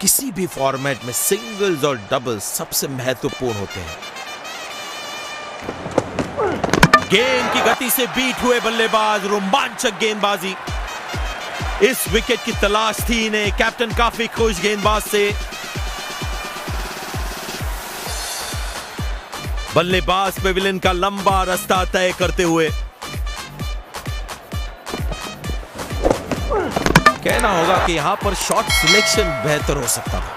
किसी भी फॉर्मेट में सिंगल्स और डबल्स सबसे महत्वपूर्ण होते हैं। गेंद की गति से बीट हुए बल्लेबाज, रोमांचक गेंदबाजी। इस विकेट की तलाश थी इन्हें। कैप्टन काफ़ी खुश गेंदबाज से। बल्लेबाज पेविलियन का लंबा रास्ता तय करते हुए कहना होगा कि यहाँ पर शॉट सिलेक्शन बेहतर हो सकता था।